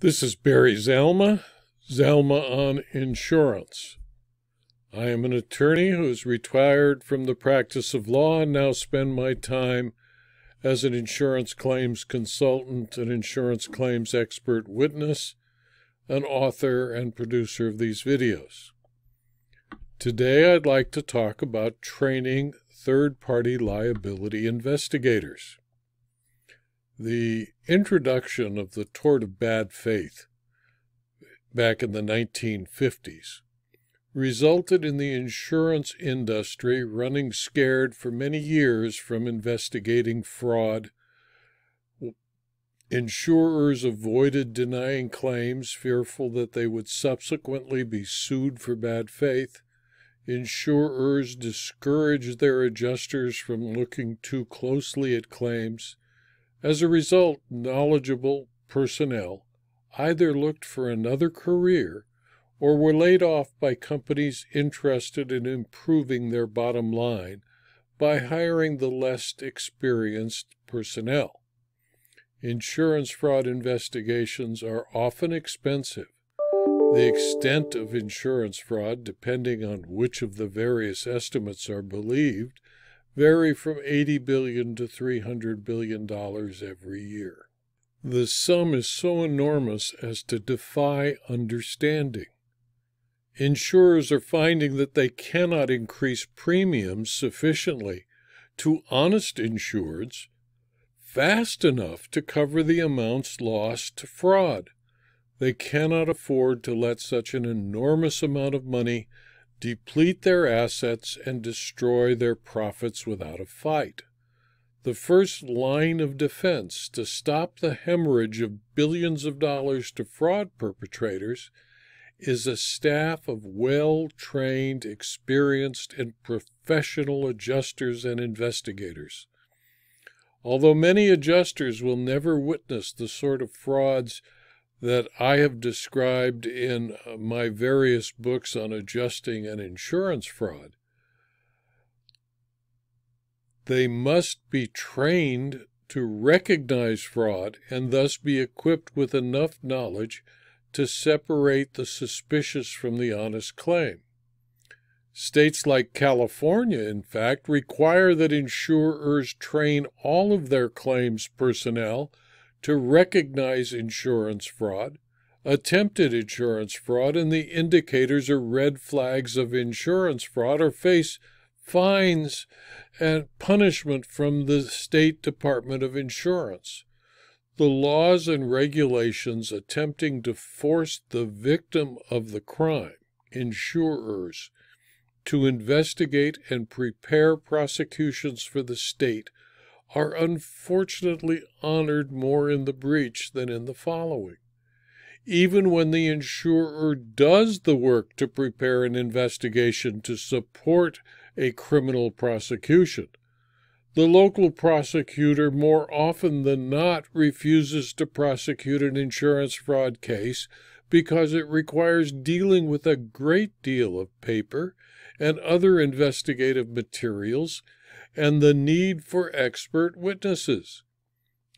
This is Barry Zalma, Zalma on Insurance. I am an attorney who is retired from the practice of law and now spend my time as an insurance claims consultant, an insurance claims expert witness, an author, and producer of these videos. Today, I'd like to talk about training third party liability investigators. The introduction of the tort of bad faith back in the 1950s resulted in the insurance industry running scared for many years from investigating fraud. Insurers avoided denying claims, fearful that they would subsequently be sued for bad faith. Insurers discouraged their adjusters from looking too closely at claims as a result, knowledgeable personnel either looked for another career or were laid off by companies interested in improving their bottom line by hiring the less experienced personnel. Insurance fraud investigations are often expensive. The extent of insurance fraud, depending on which of the various estimates are believed, vary from 80 billion to 300 billion dollars every year. The sum is so enormous as to defy understanding. Insurers are finding that they cannot increase premiums sufficiently to honest insureds fast enough to cover the amounts lost to fraud. They cannot afford to let such an enormous amount of money deplete their assets, and destroy their profits without a fight. The first line of defense to stop the hemorrhage of billions of dollars to fraud perpetrators is a staff of well trained, experienced, and professional adjusters and investigators. Although many adjusters will never witness the sort of frauds that I have described in uh, my various books on adjusting and insurance fraud. They must be trained to recognize fraud and thus be equipped with enough knowledge to separate the suspicious from the honest claim. States like California, in fact, require that insurers train all of their claims personnel to recognize insurance fraud, attempted insurance fraud, and the indicators or red flags of insurance fraud or face fines and punishment from the State Department of Insurance. The laws and regulations attempting to force the victim of the crime, insurers, to investigate and prepare prosecutions for the state are unfortunately honored more in the breach than in the following. Even when the insurer does the work to prepare an investigation to support a criminal prosecution, the local prosecutor more often than not refuses to prosecute an insurance fraud case because it requires dealing with a great deal of paper and other investigative materials and the need for expert witnesses.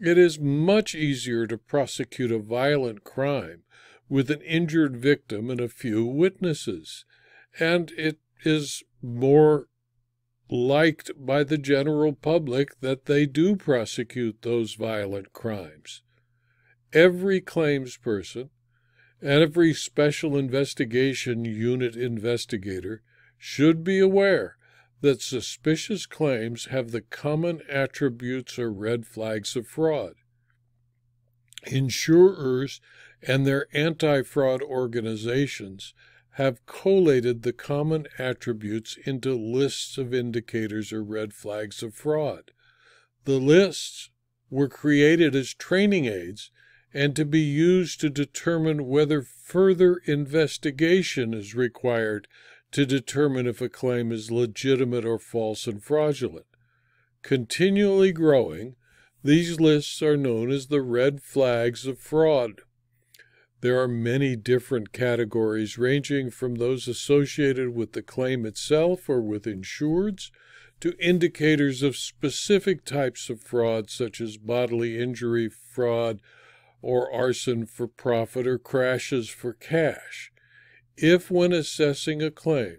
It is much easier to prosecute a violent crime with an injured victim and a few witnesses, and it is more liked by the general public that they do prosecute those violent crimes. Every claims person and every special investigation unit investigator should be aware that suspicious claims have the common attributes or red flags of fraud. Insurers and their anti fraud organizations have collated the common attributes into lists of indicators or red flags of fraud. The lists were created as training aids and to be used to determine whether further investigation is required to determine if a claim is legitimate or false and fraudulent. Continually growing, these lists are known as the red flags of fraud. There are many different categories, ranging from those associated with the claim itself or with insureds to indicators of specific types of fraud, such as bodily injury fraud, or arson for profit or crashes for cash. If, when assessing a claim,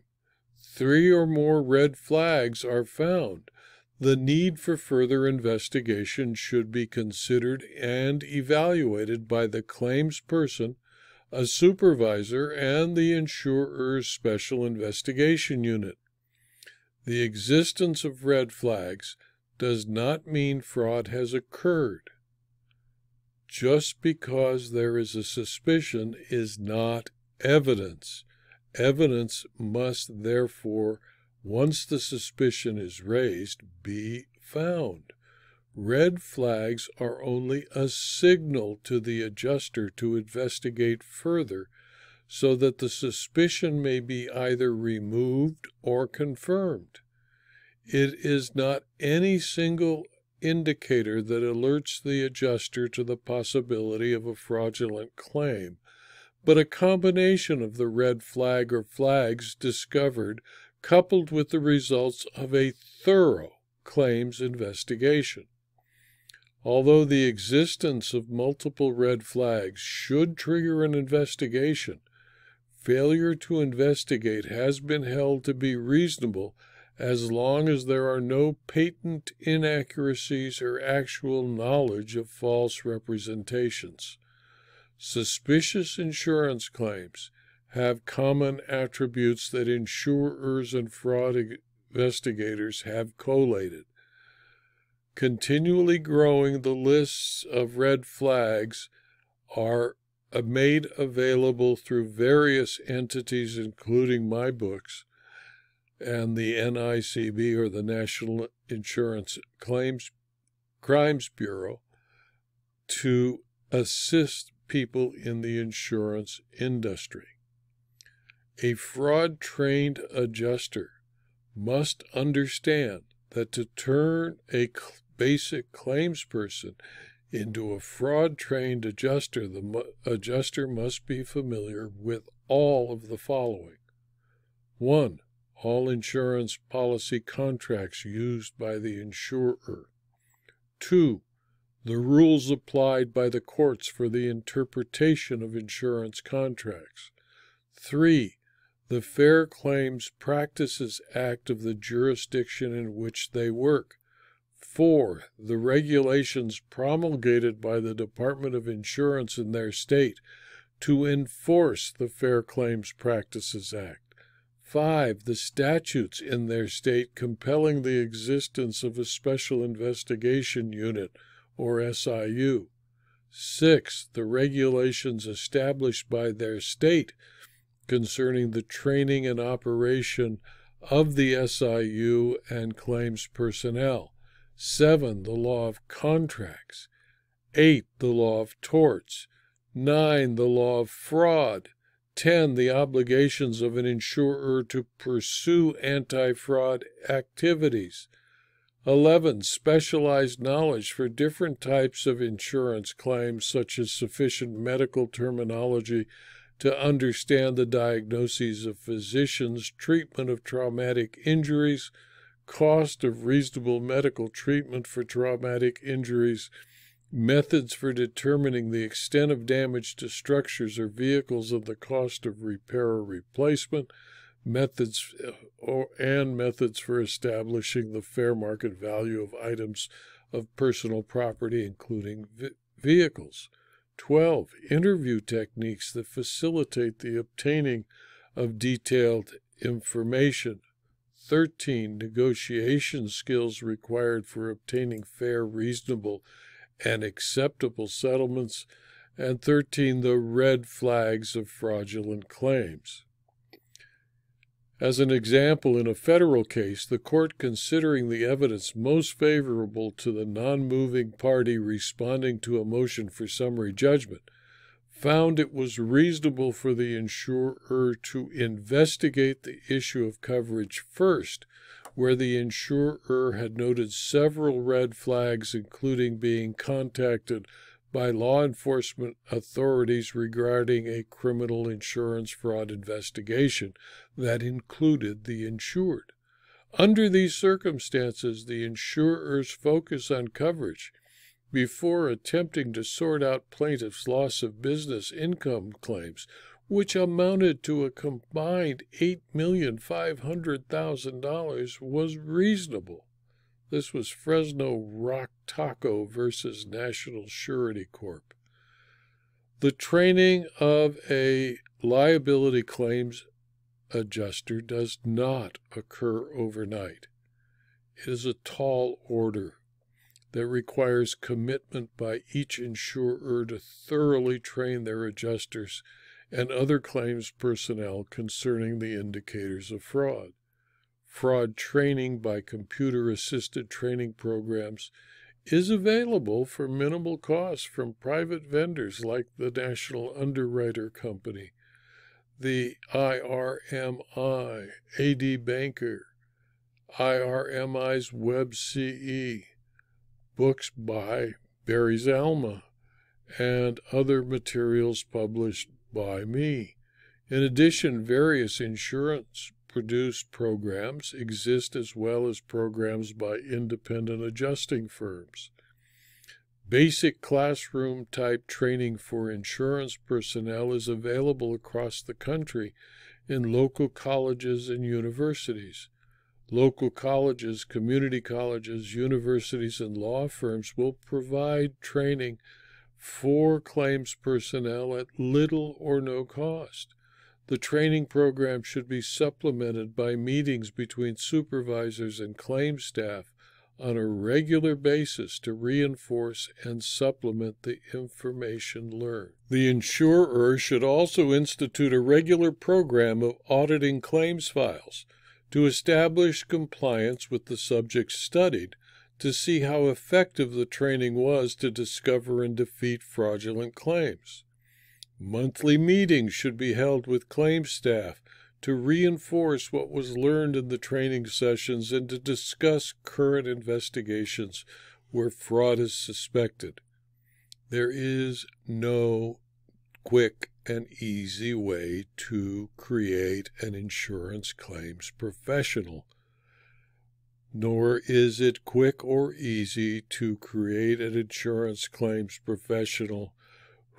three or more red flags are found, the need for further investigation should be considered and evaluated by the claims person, a supervisor, and the insurer's special investigation unit. The existence of red flags does not mean fraud has occurred. Just because there is a suspicion is not evidence. Evidence must therefore once the suspicion is raised, be found. Red flags are only a signal to the adjuster to investigate further so that the suspicion may be either removed or confirmed. It is not any single indicator that alerts the adjuster to the possibility of a fraudulent claim, but a combination of the red flag or flags discovered coupled with the results of a thorough claims investigation. Although the existence of multiple red flags should trigger an investigation, failure to investigate has been held to be reasonable as long as there are no patent inaccuracies or actual knowledge of false representations. Suspicious insurance claims have common attributes that insurers and fraud investigators have collated. Continually growing, the lists of red flags are made available through various entities, including my books and the NICB or the National Insurance Claims Crimes Bureau, to assist people in the insurance industry. A fraud trained adjuster must understand that to turn a basic claims person into a fraud trained adjuster, the adjuster must be familiar with all of the following 1. All insurance policy contracts used by the insurer. 2. The rules applied by the courts for the interpretation of insurance contracts. 3 the Fair Claims Practices Act of the jurisdiction in which they work. 4. The regulations promulgated by the Department of Insurance in their state to enforce the Fair Claims Practices Act. 5. The statutes in their state compelling the existence of a Special Investigation Unit, or SIU. 6. The regulations established by their state concerning the training and operation of the SIU and claims personnel. 7. The law of contracts. 8. The law of torts. 9. The law of fraud. 10. The obligations of an insurer to pursue anti fraud activities. 11. Specialized knowledge for different types of insurance claims, such as sufficient medical terminology to understand the diagnoses of physicians, treatment of traumatic injuries, cost of reasonable medical treatment for traumatic injuries, methods for determining the extent of damage to structures or vehicles and the cost of repair or replacement, methods or, and methods for establishing the fair market value of items of personal property, including vehicles. 12. Interview techniques that facilitate the obtaining of detailed information. 13. Negotiation skills required for obtaining fair, reasonable, and acceptable settlements. And 13. The red flags of fraudulent claims. As an example, in a federal case, the court considering the evidence most favorable to the non moving party responding to a motion for summary judgment found it was reasonable for the insurer to investigate the issue of coverage first, where the insurer had noted several red flags, including being contacted by law enforcement authorities regarding a criminal insurance fraud investigation that included the insured. Under these circumstances, the insurer's focus on coverage before attempting to sort out plaintiff's loss of business income claims, which amounted to a combined $8,500,000, was reasonable. This was Fresno Rock Taco versus National Surety Corp. The training of a liability claims adjuster does not occur overnight. It is a tall order that requires commitment by each insurer to thoroughly train their adjusters and other claims personnel concerning the indicators of fraud. Fraud training by computer assisted training programs is available for minimal cost from private vendors like the National Underwriter Company, the IRMI, AD Banker, IRMI's Web CE, books by Barry Zalma, and other materials published by me. In addition, various insurance produced programs exist as well as programs by independent adjusting firms. Basic classroom type training for insurance personnel is available across the country in local colleges and universities. Local colleges, community colleges, universities, and law firms will provide training for claims personnel at little or no cost. The training program should be supplemented by meetings between supervisors and claims staff on a regular basis to reinforce and supplement the information learned. The insurer should also institute a regular program of auditing claims files to establish compliance with the subjects studied to see how effective the training was to discover and defeat fraudulent claims. Monthly meetings should be held with claims staff to reinforce what was learned in the training sessions and to discuss current investigations where fraud is suspected. There is no quick and easy way to create an insurance claims professional, nor is it quick or easy to create an insurance claims professional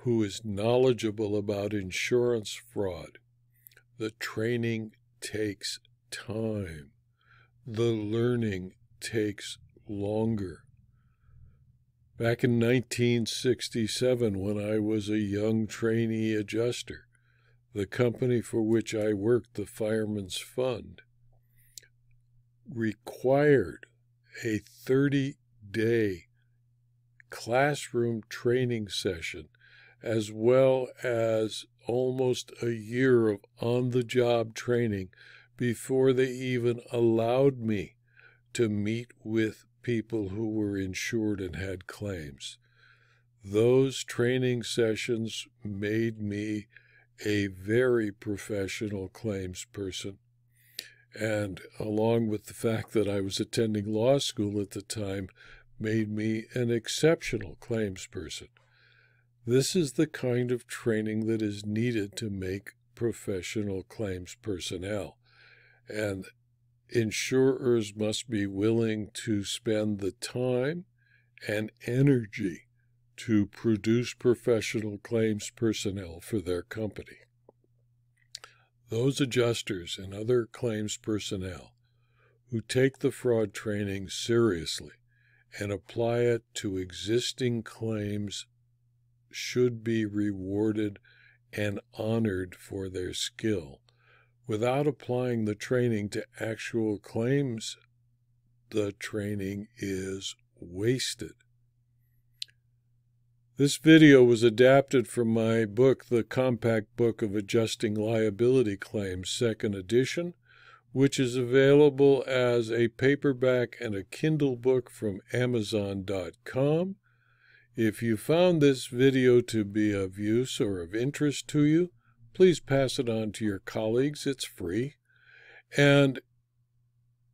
who is knowledgeable about insurance fraud. The training takes time. The learning takes longer. Back in 1967, when I was a young trainee adjuster, the company for which I worked, the Fireman's Fund, required a 30 day classroom training session as well as almost a year of on the job training before they even allowed me to meet with people who were insured and had claims. Those training sessions made me a very professional claims person. And along with the fact that I was attending law school at the time, made me an exceptional claims person. This is the kind of training that is needed to make professional claims personnel. And insurers must be willing to spend the time and energy to produce professional claims personnel for their company. Those adjusters and other claims personnel who take the fraud training seriously and apply it to existing claims should be rewarded and honored for their skill. Without applying the training to actual claims, the training is wasted. This video was adapted from my book, The Compact Book of Adjusting Liability Claims, second edition, which is available as a paperback and a Kindle book from Amazon.com if you found this video to be of use or of interest to you, please pass it on to your colleagues. It's free. And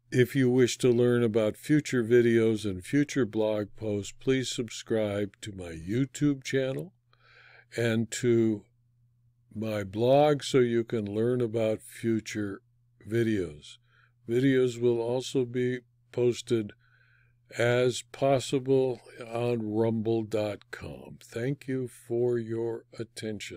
if you wish to learn about future videos and future blog posts, please subscribe to my YouTube channel and to my blog so you can learn about future videos. Videos will also be posted as possible on rumble.com. Thank you for your attention.